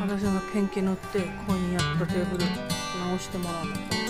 私がペンキ塗ってここにやっとテーブル直してもらうの。